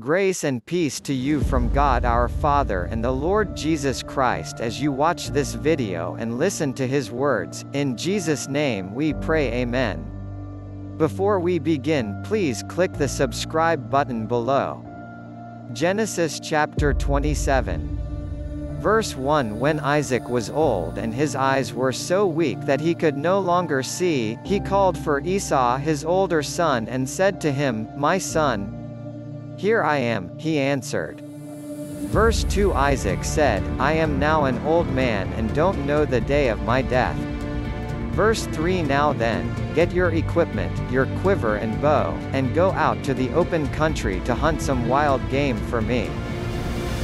Grace and peace to you from God our Father and the Lord Jesus Christ as you watch this video and listen to his words, in Jesus' name we pray amen. Before we begin please click the subscribe button below. Genesis chapter 27. Verse 1 When Isaac was old and his eyes were so weak that he could no longer see, he called for Esau his older son and said to him, My son, here I am, he answered. Verse 2 Isaac said, I am now an old man and don't know the day of my death. Verse 3 Now then, get your equipment, your quiver and bow, and go out to the open country to hunt some wild game for me.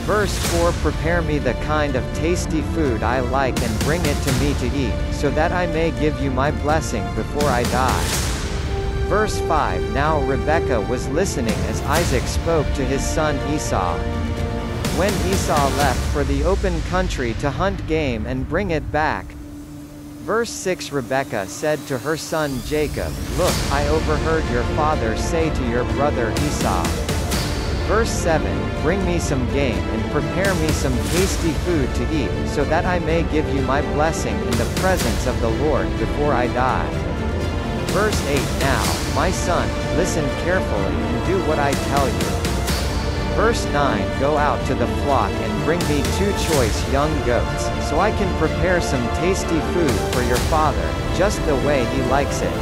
Verse 4 Prepare me the kind of tasty food I like and bring it to me to eat, so that I may give you my blessing before I die. Verse 5 Now Rebekah was listening as Isaac spoke to his son Esau. When Esau left for the open country to hunt game and bring it back, Verse 6 Rebekah said to her son Jacob, Look, I overheard your father say to your brother Esau. Verse 7 Bring me some game and prepare me some tasty food to eat, so that I may give you my blessing in the presence of the Lord before I die. Verse 8 Now, my son, listen carefully and do what I tell you. Verse 9 Go out to the flock and bring me two choice young goats, so I can prepare some tasty food for your father, just the way he likes it.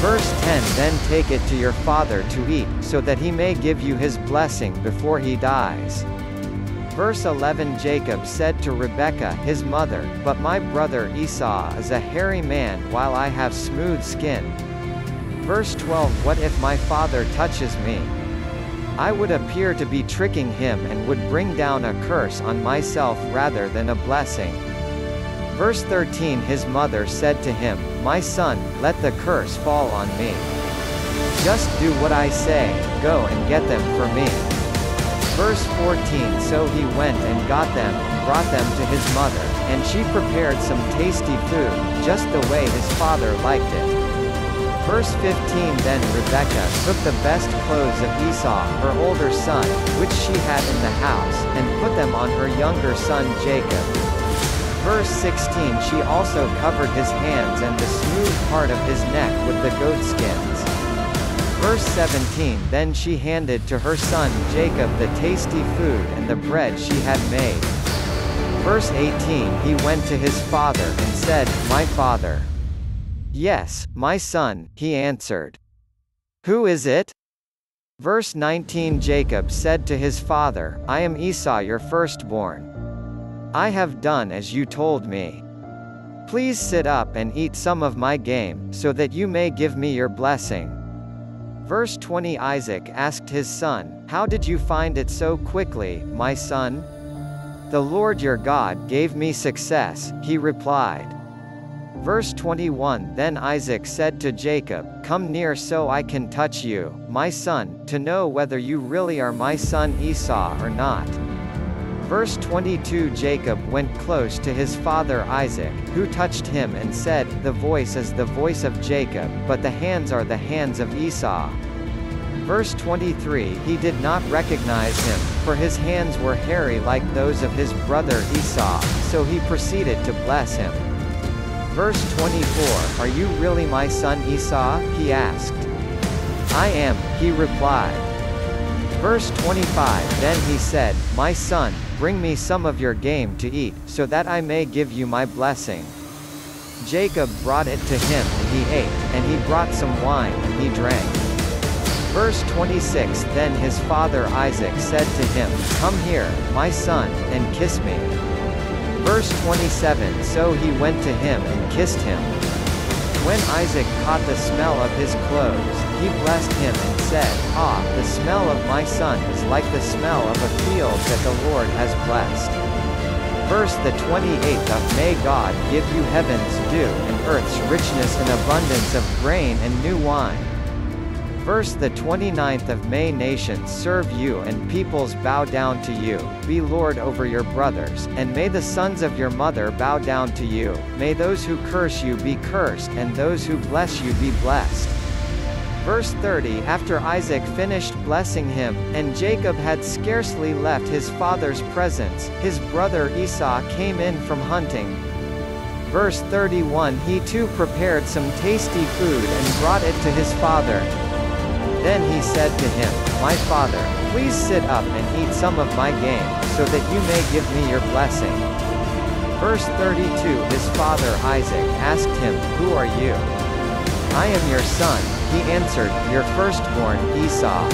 Verse 10 Then take it to your father to eat, so that he may give you his blessing before he dies. Verse 11 Jacob said to Rebekah his mother, But my brother Esau is a hairy man while I have smooth skin. Verse 12 What if my father touches me? I would appear to be tricking him and would bring down a curse on myself rather than a blessing. Verse 13 His mother said to him, My son, let the curse fall on me. Just do what I say, go and get them for me. Verse 14 So he went and got them, and brought them to his mother, and she prepared some tasty food, just the way his father liked it. Verse 15 Then Rebekah took the best clothes of Esau, her older son, which she had in the house, and put them on her younger son Jacob. Verse 16 She also covered his hands and the smooth part of his neck with the goatskins. Verse 17 Then she handed to her son Jacob the tasty food and the bread she had made. Verse 18 He went to his father and said, My father. Yes, my son, he answered. Who is it? Verse 19 Jacob said to his father, I am Esau your firstborn. I have done as you told me. Please sit up and eat some of my game, so that you may give me your blessing. Verse 20 Isaac asked his son, How did you find it so quickly, my son? The Lord your God gave me success, he replied. Verse 21 Then Isaac said to Jacob, Come near so I can touch you, my son, to know whether you really are my son Esau or not. Verse 22 Jacob went close to his father Isaac, who touched him and said, The voice is the voice of Jacob, but the hands are the hands of Esau. Verse 23 He did not recognize him, for his hands were hairy like those of his brother Esau, so he proceeded to bless him. Verse 24 Are you really my son Esau? he asked. I am, he replied. Verse 25 Then he said, My son, Bring me some of your game to eat, so that I may give you my blessing. Jacob brought it to him and he ate, and he brought some wine and he drank. Verse 26 Then his father Isaac said to him, Come here, my son, and kiss me. Verse 27 So he went to him and kissed him. When Isaac caught the smell of his clothes, he blessed him and said, Ah, the smell of my son is like the smell of a field that the Lord has blessed. Verse the 28th of May God give you heaven's dew and earth's richness and abundance of grain and new wine. Verse the 29th of May nations serve you and peoples bow down to you, be Lord over your brothers, and may the sons of your mother bow down to you, may those who curse you be cursed and those who bless you be blessed. Verse 30 After Isaac finished blessing him, and Jacob had scarcely left his father's presence, his brother Esau came in from hunting. Verse 31 He too prepared some tasty food and brought it to his father. Then he said to him, My father, please sit up and eat some of my game, so that you may give me your blessing. Verse 32 His father Isaac asked him, Who are you? I am your son, he answered, your firstborn, Esau.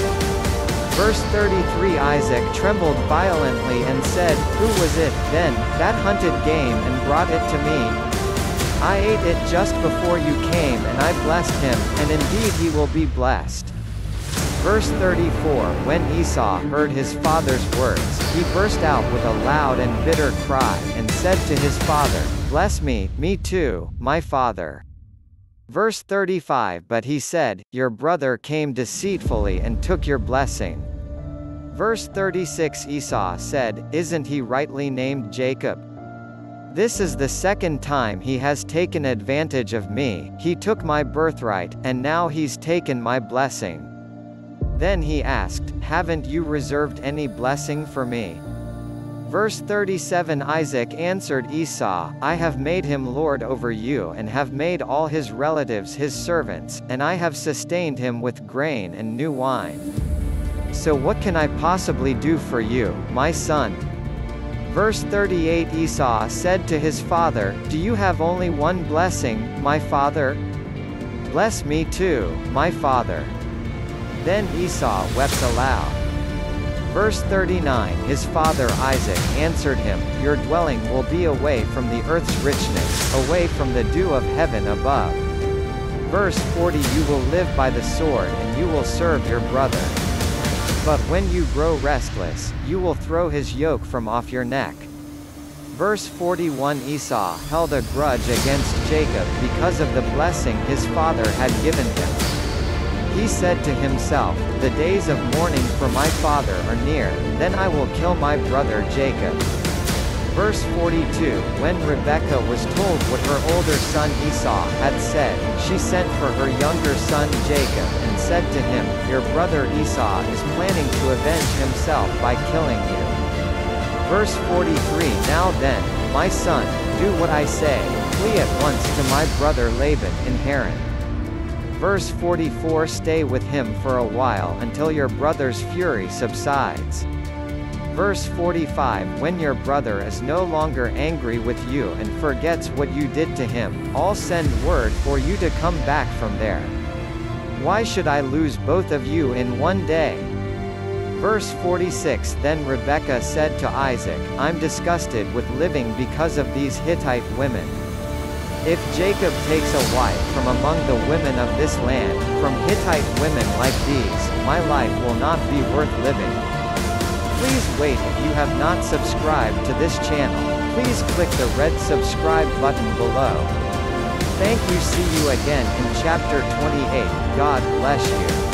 Verse 33 Isaac trembled violently and said, Who was it, then, that hunted game and brought it to me? I ate it just before you came and I blessed him, and indeed he will be blessed. Verse 34 When Esau heard his father's words, he burst out with a loud and bitter cry, and said to his father, Bless me, me too, my father. Verse 35 But he said, Your brother came deceitfully and took your blessing. Verse 36 Esau said, Isn't he rightly named Jacob? This is the second time he has taken advantage of me, he took my birthright, and now he's taken my blessing. Then he asked, Haven't you reserved any blessing for me? Verse 37 Isaac answered Esau, I have made him lord over you and have made all his relatives his servants, and I have sustained him with grain and new wine. So what can I possibly do for you, my son? Verse 38 Esau said to his father, Do you have only one blessing, my father? Bless me too, my father. Then Esau wept aloud. Verse 39 His father Isaac answered him, Your dwelling will be away from the earth's richness, away from the dew of heaven above. Verse 40 You will live by the sword and you will serve your brother. But when you grow restless, you will throw his yoke from off your neck. Verse 41 Esau held a grudge against Jacob because of the blessing his father had given him. He said to himself, The days of mourning for my father are near, then I will kill my brother Jacob. Verse 42 When Rebekah was told what her older son Esau had said, she sent for her younger son Jacob and said to him, Your brother Esau is planning to avenge himself by killing you. Verse 43 Now then, my son, do what I say, flee at once to my brother Laban in Haran. Verse 44 Stay with him for a while until your brother's fury subsides. Verse 45 When your brother is no longer angry with you and forgets what you did to him, I'll send word for you to come back from there. Why should I lose both of you in one day? Verse 46 Then Rebekah said to Isaac, I'm disgusted with living because of these Hittite women. If Jacob takes a wife from among the women of this land, from Hittite women like these, my life will not be worth living. Please wait if you have not subscribed to this channel, please click the red subscribe button below. Thank you see you again in chapter 28, God bless you.